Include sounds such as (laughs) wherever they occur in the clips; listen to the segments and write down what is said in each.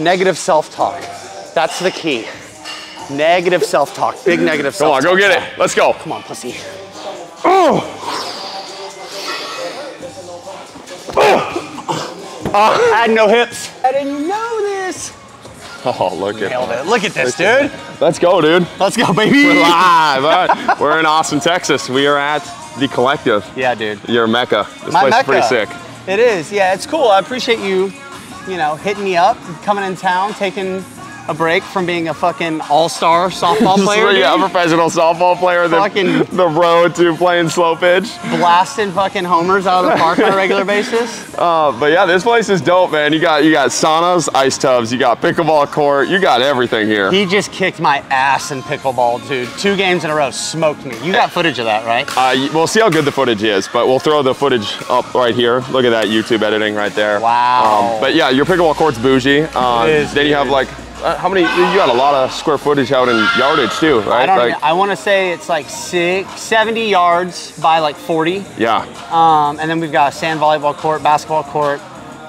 Negative self-talk. That's the key. Negative self-talk. Big negative Come on, self-talk. go get it. Let's go. Come on, pussy. Oh. Oh! I had no hips. I didn't know this. Oh, look Nailed at it. Look at this, dude. Let's go, dude. Let's go, baby. We're live. all right. We're in Austin, Texas. We are at the Collective. Yeah, dude. Your mecca. This My place mecca. is pretty sick. It is. Yeah, it's cool. I appreciate you, you know, hitting me up, coming in town, taking a break from being a fucking all-star softball (laughs) player. yeah, a professional softball player. The, Fucking- the road to playing slow pitch. blasting fucking homers out of the park on a regular basis. (laughs) Uh, but yeah, this place is dope, man. You got you got saunas, ice tubs, you got pickleball court, you got everything here. He just kicked my ass in pickleball, dude. Two games in a row, smoked me. You got footage of that, right? Uh, we'll see how good the footage is, but we'll throw the footage up right here. Look at that YouTube editing right there. Wow. Um, but yeah, your pickleball court's bougie. It is, then you have like, how many? You got a lot of square footage out in yardage too, right? I don't. Like, I want to say it's like six, 70 yards by like 40. yeah. Um, and then we've got a sand volleyball court, basketball court.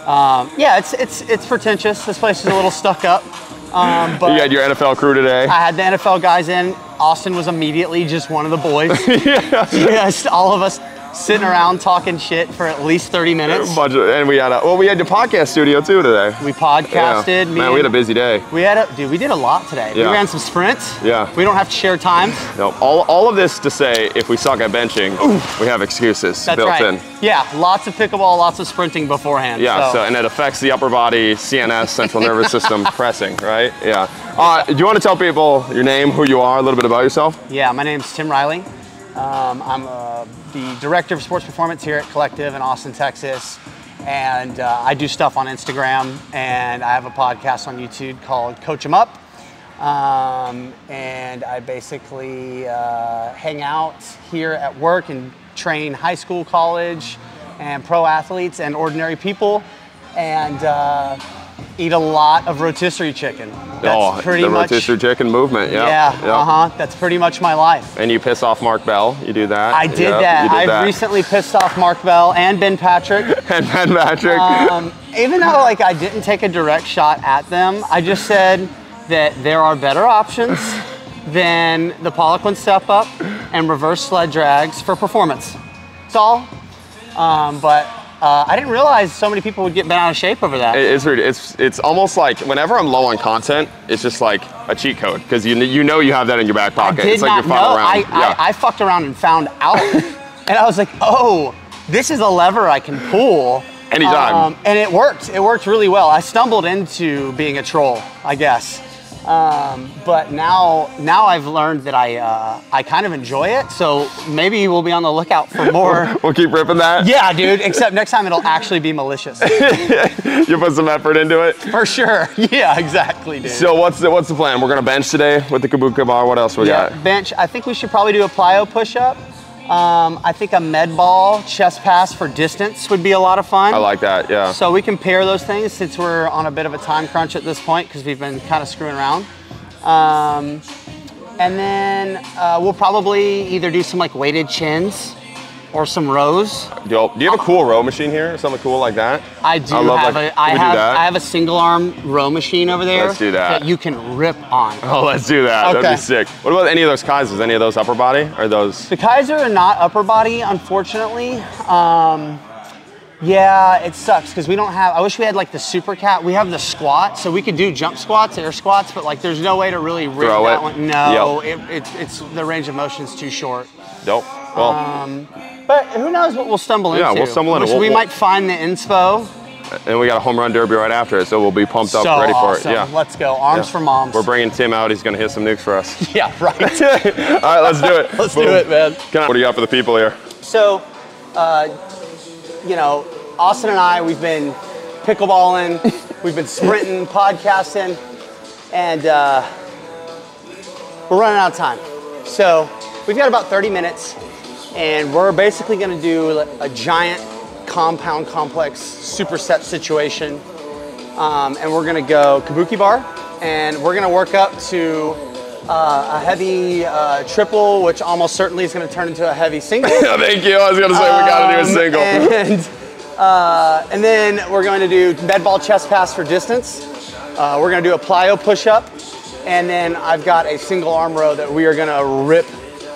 Um, yeah, it's it's it's pretentious. This place is a little stuck up. Um, but You had your NFL crew today. I had the NFL guys in. Austin was immediately just one of the boys. (laughs) Just (laughs) all of us sitting around talking shit for at least 30 minutes. Of- and we had a, well, we had the podcast studio too today. We podcasted. Yeah. Man, we had a busy day. We had a dude. We did a lot today. We ran some sprints. Yeah. We don't have to share times. No, all, all of this to say, if we suck at benching, we have excuses That's built right. in. Yeah, lots of pickleball, lots of sprinting beforehand. Yeah, so. and it affects the upper body, CNS, central nervous (laughs) system, pressing, right? Yeah. Uh, do you want to tell people your name, who you are, a little bit about yourself? Yeah, my name's Tim Riley. Um, I'm uh, the director of sports performance here at Collective in Austin, Texas. And uh, I do stuff on Instagram and I have a podcast on YouTube called Coach 'em Up. Um, and I basically uh, hang out here at work and train high school, college, and pro athletes and ordinary people. And uh, eat a lot of rotisserie chicken. That's oh, pretty the much. rotisserie chicken movement. Yeah. Yeah, uh huh. That's pretty much my life. And you piss off Mark Bell. You do that. I did Yeah, that. Did I've that. recently pissed off Mark Bell and Ben Patrick. (laughs) and Ben Patrick. Um, even though like I didn't take a direct shot at them, I just said that there are better options than the Poliquin step up and reverse sled drags for performance. That's all. Um, but uh, I didn't realize so many people would get bent out of shape over that. It's weird. It's it's almost like whenever I'm low on content, it's just like a cheat code because you you know you have that in your back pocket. I did it's like not you're know. I, yeah. I, I fucked around and found out, and I was like, "Oh, this is a lever I can pull." Anytime. Um, and it worked. It worked really well. I stumbled into being a troll, I guess. Um, but now, now I've learned that I, uh, I kind of enjoy it. So maybe we'll be on the lookout for more. we'll keep ripping that. yeah, dude. Except next time it'll actually be malicious, (laughs) You put some effort into it. for sure. (laughs) Yeah, exactly, dude. So what's the what's the plan? We're gonna bench today with the Kabuki bar. What else we Yeah, got? bench. I think we should probably do a plyo push-up. Um, I think a med ball chest pass for distance would be a lot of fun. I like that. Yeah. So we can pair those things since we're on a bit of a time crunch at this point because we've been kind of screwing around. Um, and then uh, we'll probably either do some like weighted chins or some rows. Yo, do you have a cool row machine here? Something cool like that? I do I love, have like, a I have that? I have a single arm row machine over there Let's do that. That you can rip on. (laughs) Oh, let's do that. That'd be sick. What about any of those Keisers? Any of those upper body? Are those? The Keiser are not upper body, unfortunately. Um, yeah, it sucks because we don't have. I wish we had like the super cat. We have the squat, so we could do jump squats, air squats, but like there's no way to really rig Throw that it. one. No, it, it's it's the range of motion's too short. Dope. Well, Um, But who knows what we'll stumble Yeah, into? Yeah, we'll stumble into- we'll- we we'll- might find the inspo. and we got a home run derby right after it, so we'll be pumped up, so ready for it. Yeah. Let's go. Arms Yeah. for moms. We're bringing Tim out. He's gonna hit some nukes for us. (laughs) yeah, right. (laughs) All right, let's do it. (laughs) Let's Boom. do it, man. I- what do you got for the people here? So, uh, you know, Austin and I, we've been pickleballing, we've been sprinting, podcasting, and uh, we're running out of time. So, we've got about 30 minutes, and we're basically going to do a giant compound complex superset situation. Um, and we're going to go kabuki bar, and we're going to work up to uh, a heavy uh, triple, which almost certainly is going to turn into a heavy single. (laughs) Thank you. I was gonna say we gotta do a Um, single. And, (laughs) uh, and then we're going to do med ball chest pass for distance. Uh, we're gonna do a plyo push-up, and then I've got a single arm row that we are gonna rip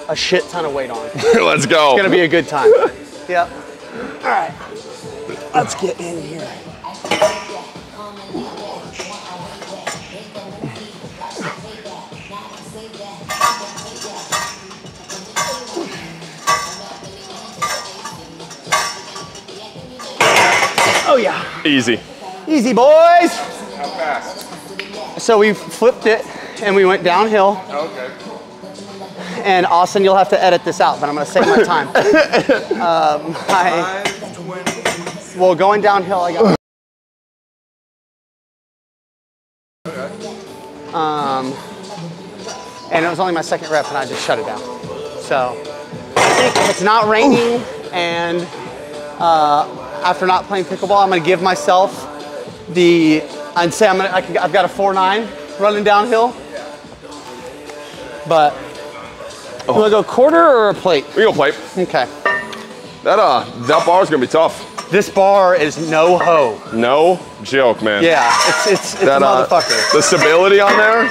a shit ton of weight on. (laughs) Let's go. It's gonna be a good time. (laughs) yep. All right. Let's get in here. Oh yeah. Easy. Easy boys. How fast? So we flipped it and we went downhill. Okay. And Austin, you'll have to edit this out, but I'm gonna save my time. (laughs) um, I, well, going downhill, I got. Um, and it was only my second rep, and I just shut it down. So if it's not raining and uh, after not playing pickleball, I'm gonna give myself the. I'd say I'm gonna. I can, I've got a four nine running downhill, but. You wanna go quarter or a plate? We go plate. Okay. That uh, that bar is gonna be tough. This bar is no ho. No joke, man. Yeah, it's it's, it's That a uh, motherfucker. the stability on there,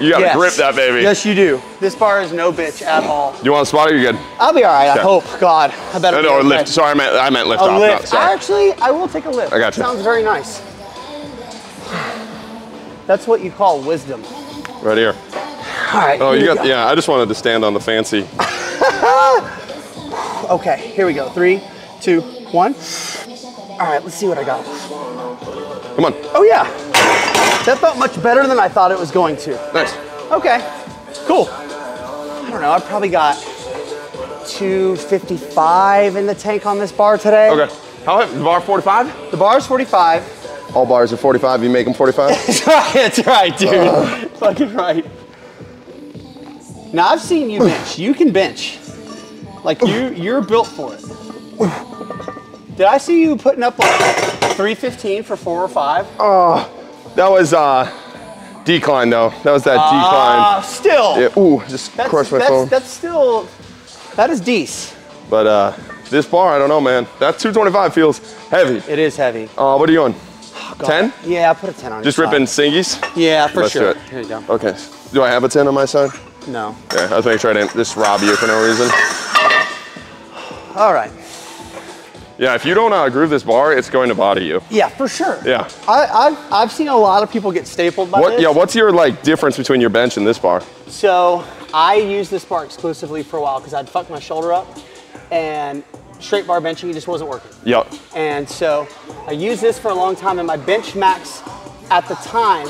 you gotta Yes. grip that baby. Yes, you do. This bar is no bitch at all. You want a spot or you good? I'll be all right. I hope. God, I better. No, be no, or okay. lift. Sorry, I meant I meant lift A off. lift. No, sorry. Actually, I will take a lift. I got you. Sounds very nice. That's what you call wisdom. Right here. All right. Oh, you got. go. Yeah, I just wanted to stand on the fancy. (laughs) Okay, here we go. Three, two, one. All right, let's see what I got. Come on. Oh yeah, that felt much better than I thought it was going to. Nice. Okay, cool. I don't know. I probably got 255 in the tank on this bar today. Okay. How heavy? The bar 45? The bar is 45. All bars are 45. You make them 45. That's (laughs) right. That's right, dude. Uh. Fucking right. Now I've seen you bench. You can bench. Like you, you're built for it. Did I see you putting up like 315 for four or five? Oh, that was uh, decline though. That was that decline. Ah, still. Yeah. Ooh, just That's, crushed my that's, phone. that's still, that is decent. But uh, this bar, I don't know, man. That 225 feels heavy. It is heavy. Uh, what are you on? 10? Yeah, I put a 10 on Just ripping side. singies? Yeah, for Let's do sure. it. Here you go. Okay. Do I have a 10 on my side? No. Yeah, I was making sure I didn't just rob you for no reason. All right. Yeah, if you don't uh, groove this bar, it's going to body you. Yeah, for sure. Yeah. I, I've, I've seen a lot of people get stapled by What? this. Yeah. What's your like difference between your bench and this bar? So I used this bar exclusively for a while because I'd fucked my shoulder up and straight bar benching just wasn't working. Yep. And so I used this for a long time and my bench max at the time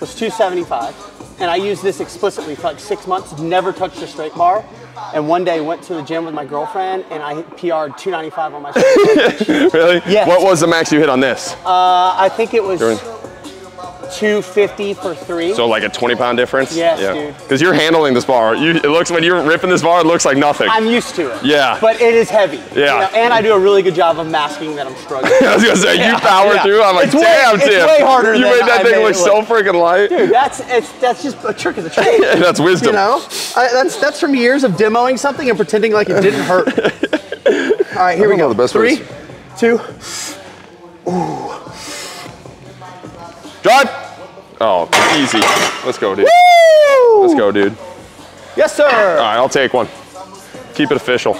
was 275. And I used this explicitly for like six months, never touched a straight bar. And one day went to the gym with my girlfriend and I hit PR'd 295 on my (laughs) straight bar. Really? Yes. What was the max you hit on this? Uh, I think it was During- 250 for three. So like a 20 pound difference? Yes, yeah. dude. Because you're handling this bar. You, it looks when you're ripping this bar, it looks like nothing. I'm used to it. Yeah. But it is heavy. you Yeah. know, and I do a really good job of masking that I'm struggling. (laughs) I was gonna say Yeah, you power yeah. through. I'm like, It's way- damn, it's Tim. way harder You made that I thing look so freaking light. Dude, that's it's that's just a trick of the trade. (laughs) That's wisdom. You know, I, that's that's from years of demoing something and pretending like it didn't hurt. (laughs) All right, here we go. the best Three, ways. two. Drive. Oh, easy. Let's go, dude. Woo! Let's go, dude. Yes, sir. All right, I'll take one. Keep it official.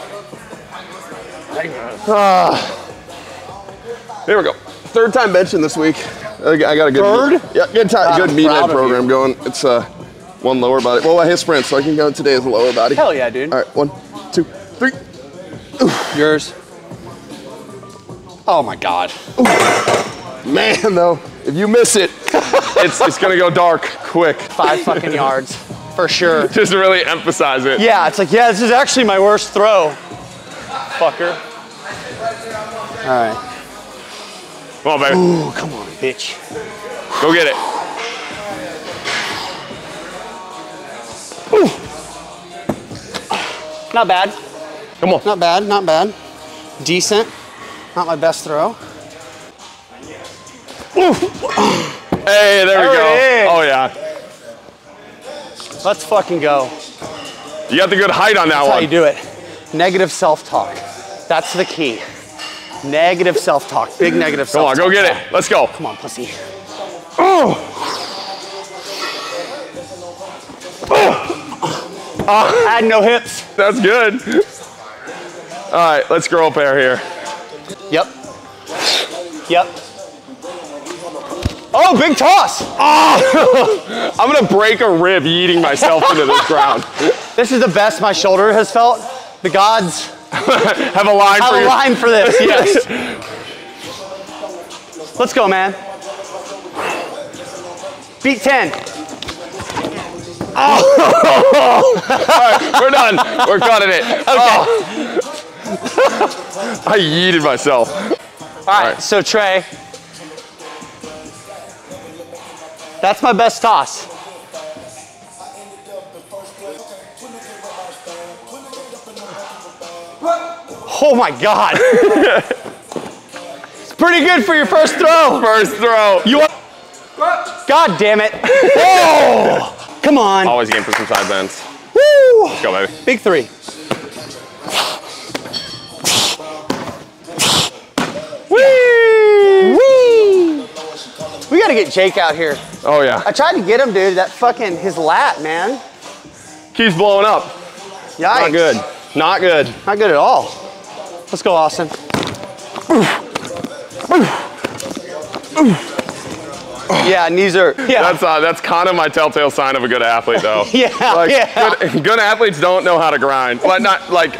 Here we go. Third time benching this week. I got a good Third? yeah, good time, God, good I'm meat proud head of program going. It's uh one lower body. Well, I hit sprint, so I can go today as a lower body. Hell yeah, dude. All right, one, two, three. Yours. Oh my God. Man, though, if you miss it, it's it's gonna go dark quick. Five fucking yards, for sure. (laughs) Just really emphasize it. Yeah, it's like, yeah, this is actually my worst throw. Fucker. All right. Come on, baby. Ooh, come on, bitch. Go get it. Ooh. Not bad. Come on. Not bad. Not bad. Decent. Not my best throw. (clears throat) Hey, there, there we go. Oh, yeah. Let's fucking go. You got the good height on that That's one. how you do it. Negative self-talk. That's the key. Negative self-talk. Big negative self-talk. Come on, go get it. Let's go. Come on, pussy. Oh! Oh! Uh, had no hips. That's good. All right, let's grow a pair here. Yep. Yep. Oh, big toss. Ah. (laughs) I'm gonna break a rib yeeting myself into this ground. (laughs) This is the best my shoulder has felt. The gods (laughs) Have a line have for a your. line for this. Yes. Let's go, man. Beat 10. Oh! We're done. We're cutting it. Oh. I yeeted myself. All right, so Trey. That's my best toss. Oh my God. it's pretty good for your first throw. First throw. You want? God damn it. Oh, come on. Always game for some side bends. Woo. Let's go, baby. Big three. Whee! Whee! We gotta get Jake out here. Oh yeah. I tried to get him, dude. That fucking his lat, man. Keeps blowing up. Yikes. Not good. Not good. Not good at all. Let's go, Austin. Yeah, knees are. (laughs) Yeah. That's uh, that's kind of my telltale sign of a good athlete, though. (laughs) Yeah, Like yeah. Good, good athletes don't know how to grind. Well, not like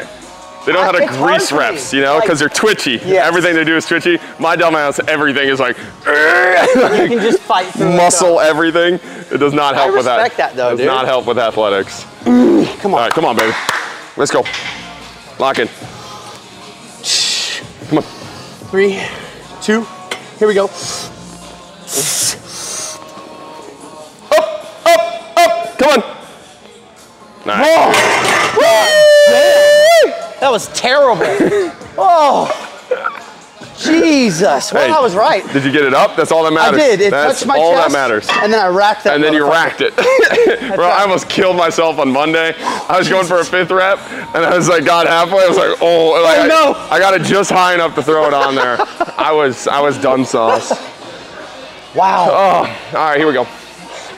they don't know how to grease reps, you know, Like- because they're twitchy. Yes. Everything they do is twitchy. My dumbass, everything is like (laughs) You can just fight through muscle everything. It does not help with that. I respect that, though, Does dude. not help with athletics. Mm, come on. right, come on, baby. Let's go. Lock in. Come on. Three, two, here we go. Up, up, up. Come on. Nice. That was terrible. (laughs) oh, Jesus. Well, Hey, I was right. Did you get it up? That's all that matters. I did. It That's touched my all chest. that matters. And then I racked that. and then you racked it. (laughs) Bro, I almost killed myself on Monday. I was going for a fifth rep, and I was like, got halfway. I was like, oh, like, Oh, I- no. I, got it just high enough to throw it on there. I was, I was done sauce. Wow. Oh, all right, here we go.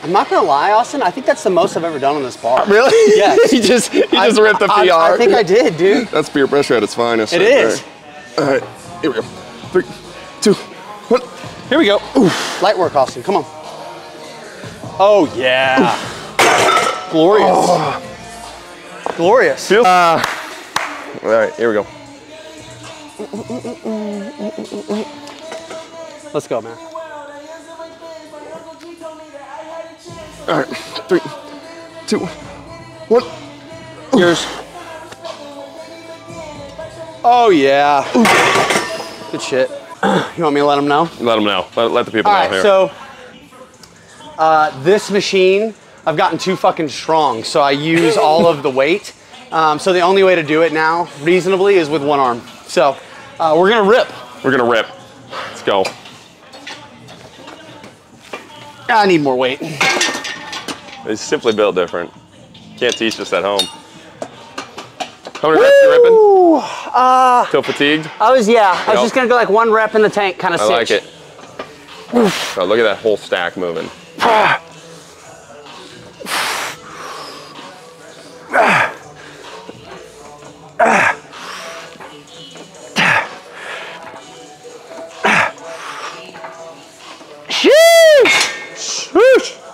I'm not gonna lie, Austin. I think that's the most I've ever done on this bar. (laughs) Really? (laughs) Yes. (laughs) he just, you I- just ripped the PR. I, I think I did, dude. That's peer pressure at its finest. It right is. there. All right, here we go. Three, two, one. Here we go. Light work, Austin. Come on. Oh yeah. Glorious. Glorious. Feel. Uh, all right, here we go. Let's go, man. All right, three, two, one. Yours. Oh yeah. Good shit. You want me to let them know? Let them know. Let, let the people All know right, here. so uh, this machine, I've gotten too fucking strong, so I use all of the weight. Um, so the only way to do it now, reasonably, is with one arm. So uh, we're gonna rip. We're gonna rip. Let's go. I need more weight. It's simply built different. Can't teach this at home. How many reps you ripping? Ooh, uh, Till fatigued? I was yeah. I was just gonna go like one rep in the tank, kind of. I like it. Oh, look at that whole stack moving.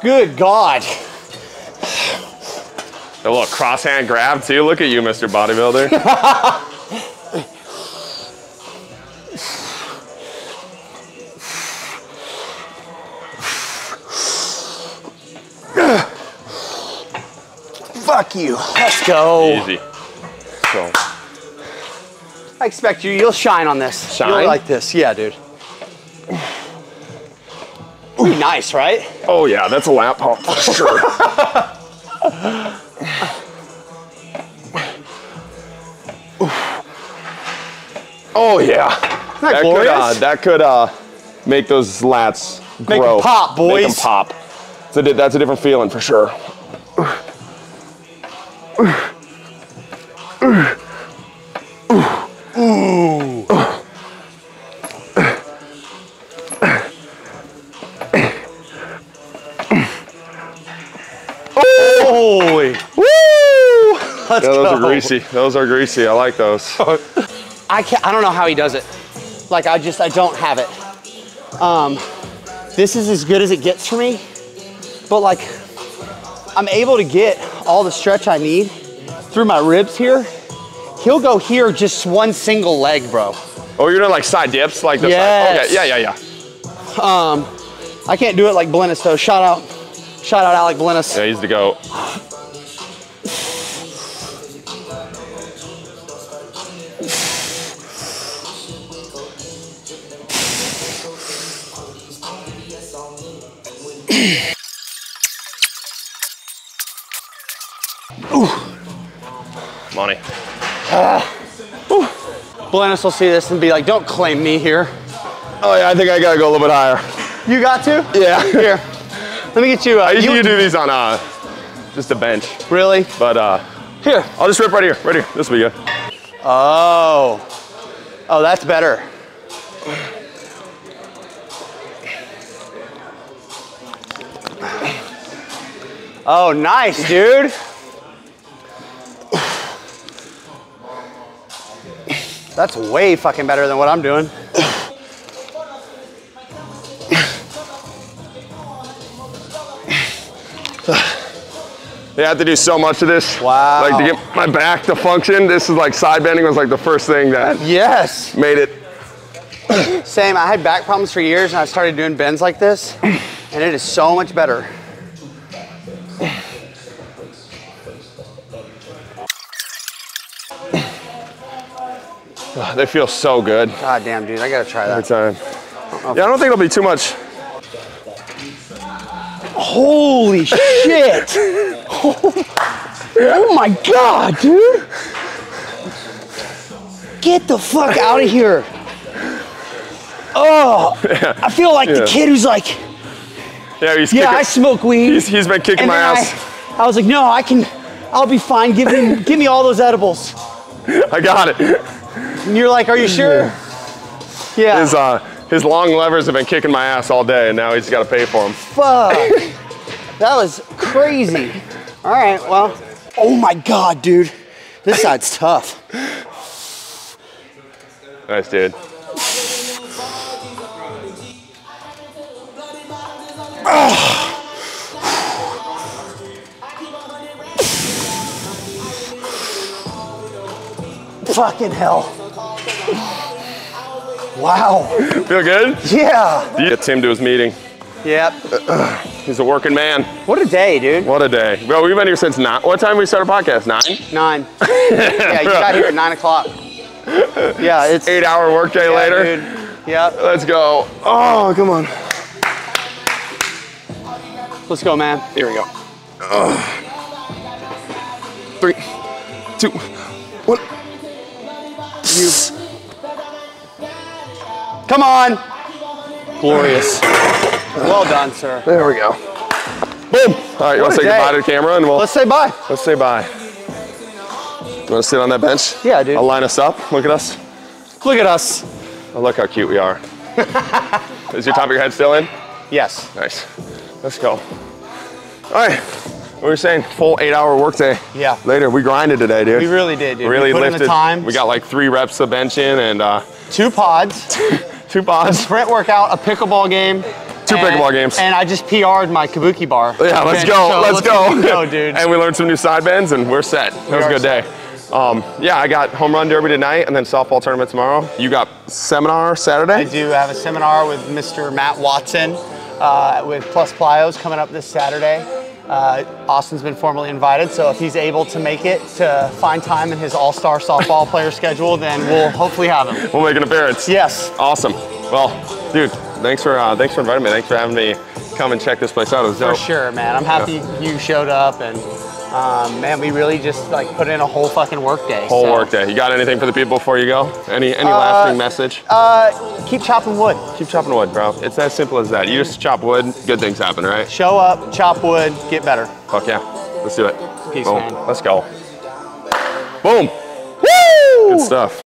Good God. A little crosshand grab too. Look at you, Mr. Bodybuilder. (laughs) Fuck you. Let's go. Easy. So, I expect you. You'll shine on this. Shine? You'll like this. Yeah, dude. Pretty nice, right? oh yeah, that's a lat pump for sure. (laughs) oh yeah. Isn't that, That could, uh, that could uh, make those lats Make 'em grow. pop, boys. Make them pop. A that's a different feeling for sure. Holy. Let's Yeah, those go. are greasy. Those are greasy. I like those. (laughs) I can't. I don't know how he does it. Like I just I don't have it. Um, this is as good as it gets for me, but like I'm able to get all the stretch I need through my ribs here. He'll go here just one single leg, bro. Oh, you're doing like side dips, like this. Yes. Okay. Yeah, yeah, yeah. I can't do it like Blenis though. Shout out, shout out Alec Blenis. Yeah, he's the goat. Blenis will see this and be like, "Don't claim me here." Oh yeah, I think I gotta go a little bit higher. You got to? Yeah. Here, (laughs) let me get you. Uh, I usually you- do these on uh, just a bench, Really? but uh, Here. I'll just rip right here, right here. This will be good. Oh. Oh, that's better. Oh, nice, dude. That's way fucking better than what I'm doing. They have to do so much of this. Wow. Like to get my back to function. This is like side bending was like the first thing that Yes. made it. Same. I had back problems for years and I started doing bends like this, and it is so much better. (sighs) They feel so good God damn, dude. I gotta try every that. time. Yeah, I don't think it'll be too much. Holy (laughs) shit! oh my god, dude! Get the fuck out of here! Oh, I feel like Yeah. the kid who's like, Yeah, he's yeah, kicking. I smoke weed. he's, he's been kicking my ass. I, I was like, no, I can, I'll be fine. Give me, give me all those edibles. (laughs) I, got it. And you're like, are you sure? Yeah. His uh, his long levers have been kicking my ass all day, and now he's got to pay for them. Fuck. (laughs) that was crazy. All right, well. Oh my god, dude. This side's tough. Nice, dude. Fucking hell. Wow. Feel good? Yeah. Get Tim to his meeting. Yep. (clears throat) He's a working man. What a day, dude. What a day. Bro, we've been here since nine. What time we start a podcast? Nine? Nine. (laughs) yeah, you got here at nine o'clock. Yeah, it's Eight hour workday yeah, later. Dude. Yep. Let's go. Oh, come on. Let's go, man. Here we go. Three, two, one. You. Come on. Glorious. Well done, sir. There we go. Boom. All right, you want to a say goodbye to the camera and we'll Let's say bye. let's say bye. You want to sit on that bench? Yeah, dude. I'll line us up. Look at us. Look at us. Oh, look how cute we are. (laughs) Is your top of your head still in? Yes. Nice. Let's go. All right. We were saying full eight hour workday. Yeah. Later, we grinded today, dude. We really did, dude. really we put lifted. in the time. We got like three reps of bench in and uh, two pods, (laughs) two pods. sprint workout, a pickleball game. Two and- pickleball games. And I just PR'd my kabuki bar. Yeah, let's go. so let's, go. fucking go, (laughs) dude. and we learned some new side bends, and we're set. That was a good day. Um, yeah, I got home run derby tonight, and then softball tournament tomorrow. You got seminar Saturday. I do have a seminar with Mr. Matt Watson uh, with Plus Plyos coming up this Saturday. Uh, Austin's been formally invited, so if he's able to make it to find time in his all-star softball player schedule, then we'll hopefully have him. We'll make an appearance. Yes. Awesome. Well, dude, thanks for uh, thanks for inviting me. Thanks for having me come and check this place out. It was dope. For sure, man. I'm happy you showed up, and um, man, we really just like put in a whole fucking work day. Whole so, work day. You got anything for the people before you go? Any any lasting message? Uh, keep chopping wood. Keep chopping wood, bro. It's as simple as that. You just chop wood, good things happen, right? Show up, chop wood, get better. Fuck yeah. Let's do it. Peace, Boom. man. Let's go. Boom. Woo! Good stuff.